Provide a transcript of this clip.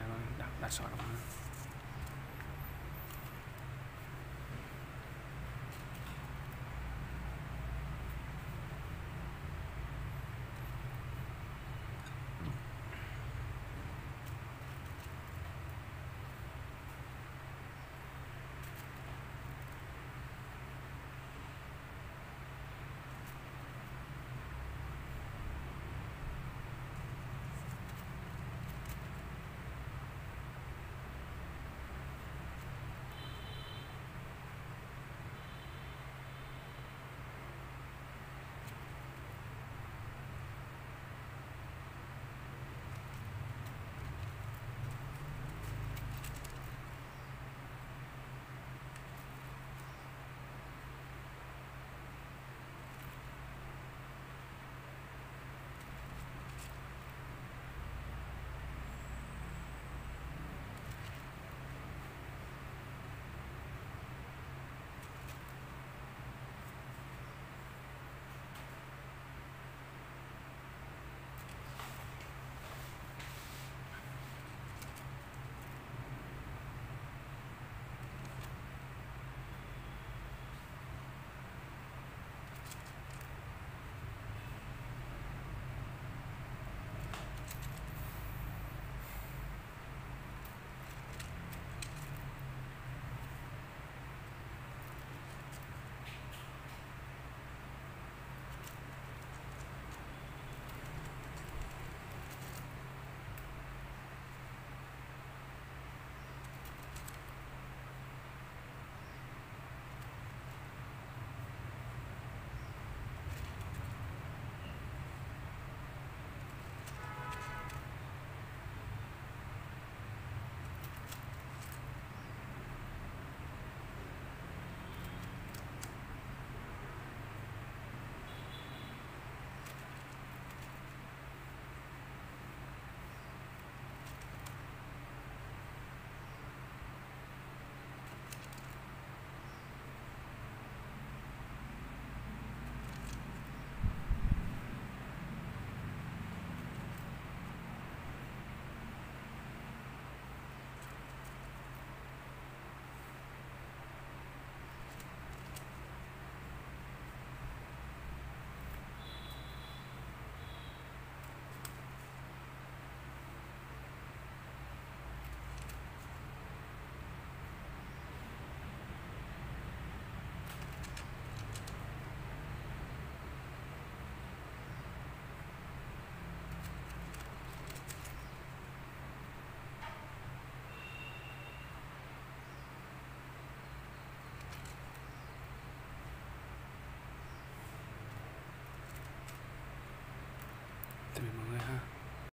đó đặt đặt sợ